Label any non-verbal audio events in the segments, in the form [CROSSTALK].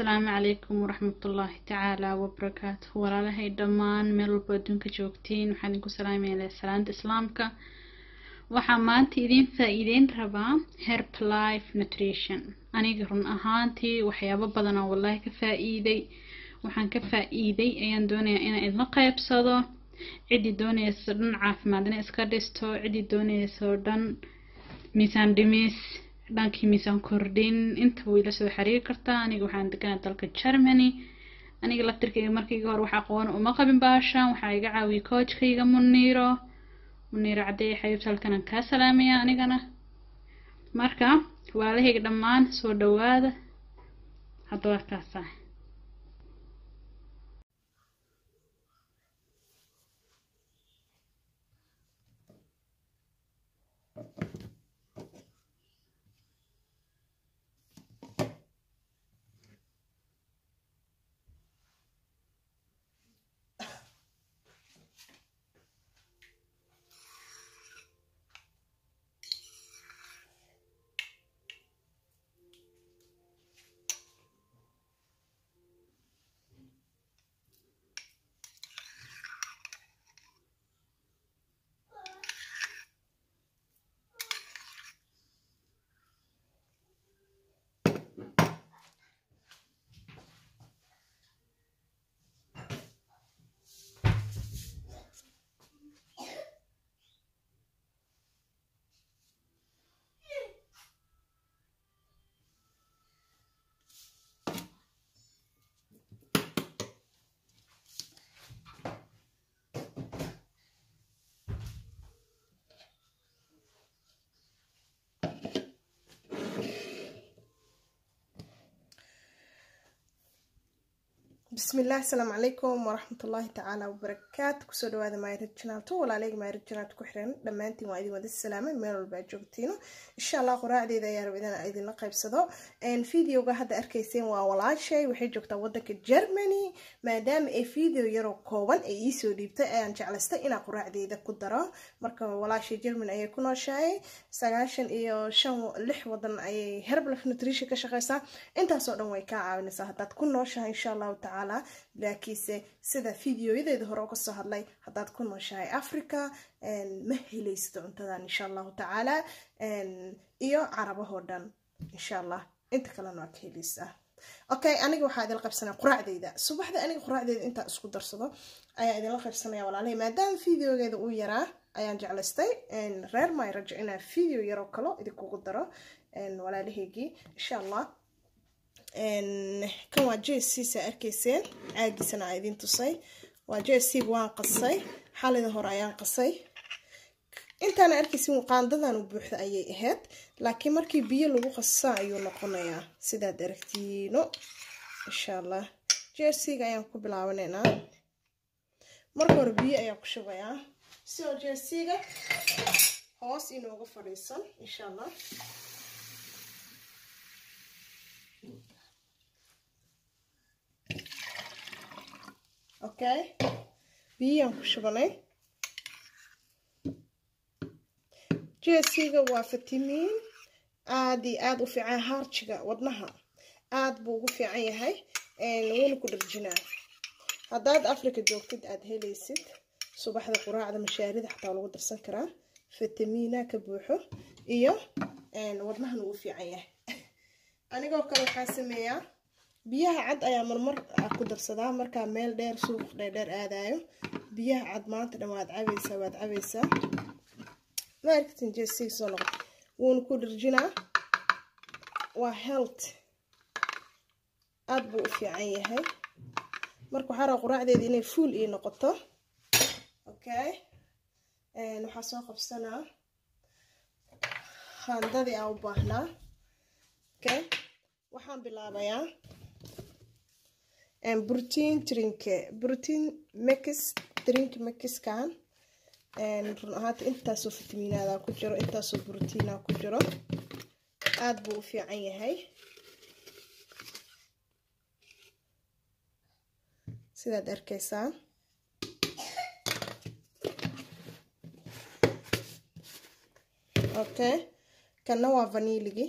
asalaamu calaykum waraxmatullaahi tacaala wabarakaatuh walaalahay dhammaan meel walba adduunka joogtiin waxaan idinku salaamayaa salaanta islaamka. Waxaa maanta idiin faa-iideyn rabaa herb life nutrition. Aniga run ahaantii waxyaabo badan oo wallaahi ka faa-iiday. Waxaan ka faa-iiday ayaan doonayaa inaan idla qeybsado ciddii doonayso dhan caafimaad inay iska dhisto. Ciddii doonayso dhan miisaan dhimis dhankii miisaan kordhin inta way soo xiriiri kartaa aniga waxaan deganaa dalka germany. Aniga laftirkayga markayga hore wax aqoon uma qabin baashaan waxaa iga caawiyay coachkayga muniiro muniiro caddeeye xabiibta halkanaan kaa salaamaya anigana. Marka walaalahayga dhammaan soo dhawaada haddaba kaasa bismillaah asalaamu calaykum waraxmat ullaahi tacaala wabarakaatu ku soo dhawaada maayrid janaalto walaaleyga maayrid janaalt ku xiran dhammaantiin waa idin wada salaamay meel walba aad joogtiino insha allah qoraacdeeda ayaa raba inaan idinla qaybsado. Videoga hadda arkayseen waa walaashay waxay joogtaa wadanka germany maadaama ay video yaroo kooban ay iisoo dhiibtay ayaan jeclaystay inaa qoraacdeeda ku daro. Marka walaashay germany ayay ku nooshahay sagaashan iyo shan lix wadan ayay herblaf nutrition ka shaqeysaa. Intaasoo dhan way kaa caawinaysaa haddaad ku nooshahay insha allahu tacaala laakiinse sida videoyadeeda hore uga hadlay haddaad ku nooshahay africa ma helaysid cuntadan insha allahu tacaala iyo carabahoo dhan insha allah. Inta kalena waa ka helaysaa okay aniga waxaa idinla qaybsanaya quraacdeyda. Subaxda aniga quraacdeyda intaa isku darsado ayaa idinla qaybsanaya walaalahay maadaama videogeeda uu yaraa ayaan jeclaystay. Reer may rajo inaa video yaroo kalo idinkugu daro walaalahaygii insha allah kan waa jesiisa arkayseen caagiisana aa idiin tusay. Waa jesiga waan qasay. Xalida hore ayaan qasay. Intaana arkaysin qaandadan buuxda ayay ahayd laakiin markii biyo lagu qasaa ayuu noqonayaa. Sidaad aragtiino insha allah jesiga ayaan ku bilaabanaynaa marka hore biyo ayaan ku shubayaa. Sidoo jesiga hoos inooga fadhiisan insha allah okay biyiyaan ku shubanay jesiga waa fitamiin aada iyo aada u fiican haarjiga wadnaha. Aada buu ugu fiican yahay wuuna ku dharjinaa haddaad africa joogtid aada helaysid subaxda quraacda mashaarida xataa lagu darsan karaa. Fitamiina ka buuxo iyo wadnahana uu fiican yahay. [LAUGHS] Anigoo kale waxaa sameeyaa biyaha cad ayaa marmar ku darsadaa markaa meel dheer suuq dheerdheer aadayo biyaha cad maanta dhan waad cabaysaa waad cabaysaa ma arkatin jesiga soo noqo wuuna ku dharjinaa. Waa health aada buu u fiican yahay. Marka waxaa raba quraacdeeda inay fuul ii noqoto. Okay waxaa soo qabsanaa. Handadii aan u baahnaa. Okay waxaan bilaabayaa brotiin drinke brotiin mix drink mixkan run ahaanta intaasoo fitamiinaada ku jiro intaasoo brotiina ku jiro. Aada buu u fiican yahay. Sidaad arkaysaan okay. Kana waa vaniligi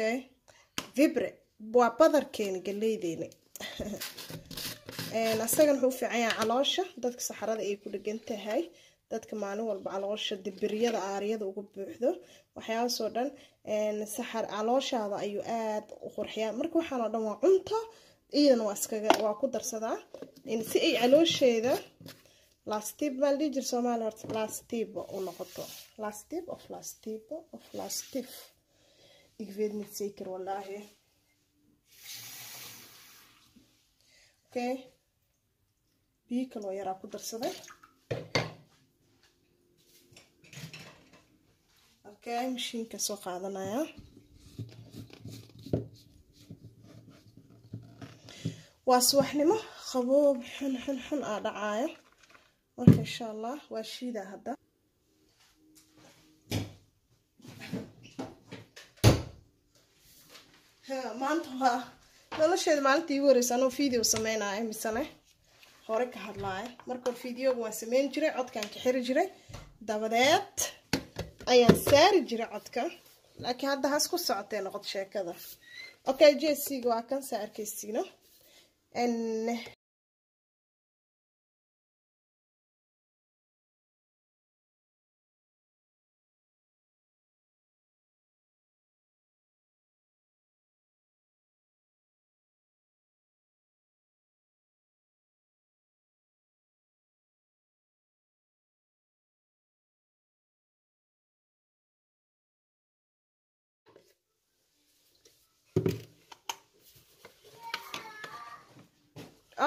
okay vibre. Waa badarkeeni galeydeeni asagan wuxuu u fiican yahay caloosha. Dadka saxarada ay ku dhegan tahay. Dadka maalin walba caloosha dibiryada aaryada uga buuxdo. Waxyaabaasoo dhan saxar calooshaada ayuu aada u qurxiyaa. Marka waxaan dhan waa cunto. Iyadana waa iskaga waa ku darsadaa. Si ay caloosheeda lastib baa la jira soomaaliya horta lastibo u noqoto. Lastib of lastibo of lastif ik weet niet zeker wallahi. Okay biyo kaloo yaraa ku darsaday okay mashiinka soo qaadanaya waa subaxnimo qaboob xun xun xun aa dhacaayo marka insha allah waa shiida hadda maanta waa nolosheeda maalinta iigu horeysa anoo video sameynaayo misane? Hore ka hadlaayo. Marka hore videoga waan sameyn jiray codkaan ka xiri jiray. Dabadeed ayaan saari jiray codka. Laakiin hadda has ku socotee noqod sheekada. Okay jesiga waa kan saa arkaysiino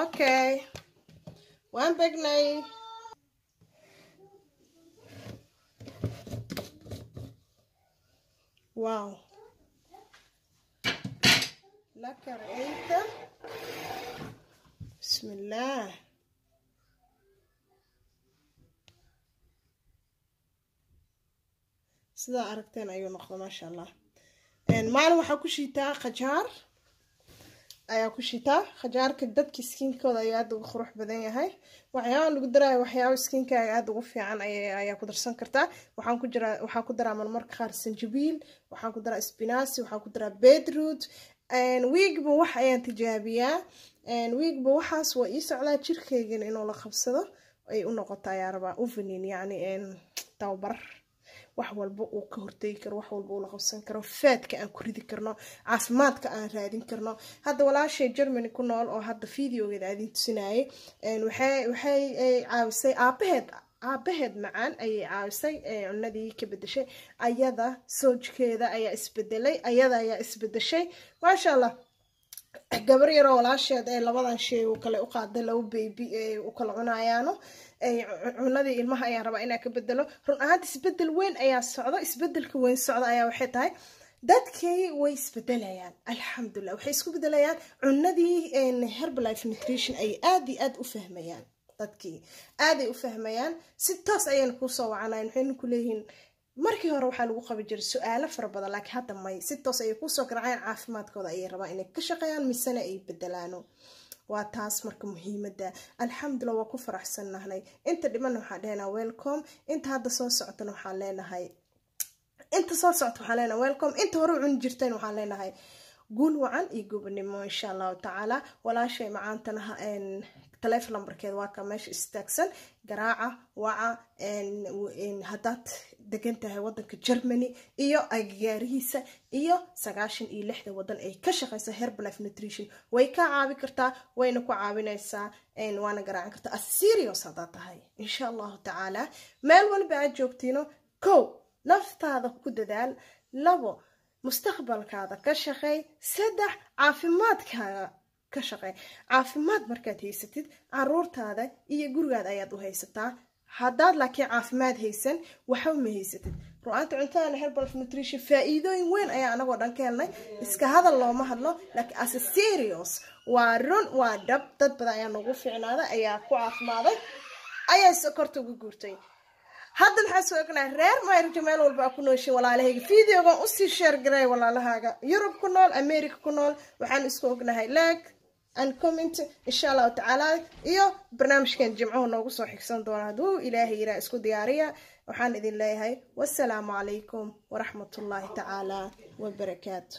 okay. Waan begnay wow. Laka ra'ayta bismillaah sidaa aragteen ayuu noqda maasha allah maalin waxaa ku shiitaa khajaar. Ayaa ku shitaa khajaarka dadka skiinkooda ayuu aada uga qurux badan yahay. Waxyaaba lagu daraayo waxyaaba skiinkaaga aada ugu fiican ayaa ku darsan kartaa waxaan ku jiraa waxaa ku daraa marmarka qaar sanjabiil waxaan ku daraa spinaci waxaan ku daraa bedroot wiigba wax ayaan tijaabiyaa. Wiigba waxaas waa ii socdaa jirkaygana inuu la qabsado ay u noqoto ayaa rabaa uvenin yacni tababar wax walba uu ka hortegi karo wax walba uu la qabsan karo faadka aan ku ridi karno caafimaadka aan raadin karno. Hadda walaashay germany ku nool oo hadda videogeeda aadin tusinayay waxay waxay caawisay aabaheed aabaheed macaan ayay caawisay cunadii ka bedeshay ayada soojkeeda ayaa isbedelay ayada ayaa isbedeshay maasha allah gabar yaroo walaasheed ee labadan shay uu kale u qaaday laba baby ee u kala cunayaano cunadii ilmaha ayaan rabaa inaa ka bedelo run ahaanta isbeddel weyn ayaa socdo isbeddelka weyn socda ayaa waxay tahay. Dadkii way isbedelayaan alxamdulilah waxay isku bedelayaan cunadii herbalife nutrition ay aada iyo aada u fahmayaan dadkii aaday u fahmayaan. Si toos ayayna kuusoo wacanayan waxayna ku leeyihiin markii hore waxaa lagu qabi jiray su'aalo fara badan laakiin hadda may si toos ayay kuusoo garacayaan caafimaadkooda ayay rabaan inay ka shaqeeyaan misena ay bedelaano waa taas marka muhiimada alxamdulilah waa ku faraxsannahnay inta dhiman waxaan dhehnaa welcome. Inta hadda soo socotana waxaan leenahay. Inta soo socota waxaan leenahay welcome. Inta hore cuni jirteen waxaan leenahay. Guul wacan iyo gobonimo insha allahu tacaala. Walaashay macaantana taleefon lambarkeeda waa ka meesha istaagsan. Garaaca waca haddaad degan tahay wadanka germany iyo agagaarihiisa iyo sagaashan iyo lixda wadan ay ka shaqeysa herbalife nutrition. Way ka caabi kartaa wayna ku caawinaysaa waana garaacan kartaa aserious haddaad tahay insha allahu tacaala. Meel walba aad joogtiino kow naftaada ku dadaal labo mustaqbalkaada ka shaqeey saddex caafimaadkaaga ka shaqey. Caafimaad markaad haysatid caruurtaada iyo gurigaada ayaad u haysataa. Haddaad laakiin caafimaad haysan waxba ma haysatid. Ru-aanta cuntadan herbal nutrition faa-iidooyin weyn ayaa anagoo dhan ka helnay. Iska hadal looma hadlo laakiin ase serious waa run waa dhab dad badan ayaa noogu fiicnaaday ayaa ku caafimaaday ayaa sokorta ugu guurtay. Hadda maxaa soo ognahay reer mayrjo meel walba ku nooshin walaalahayga. Videogan u sii sheer garay walaalahaaga. Yurub ku nool america ku nool waxaan isku ognahay. Leg and comment insha allahu tacaala iyo barnaamijkan jimcuhu noogu soo xigsan doona hadduu ilaahay yiraa isku diyaariya waxaan idin leeyahay wasalaamu calaykum waraxmatullaahi tacaala wabarakaatu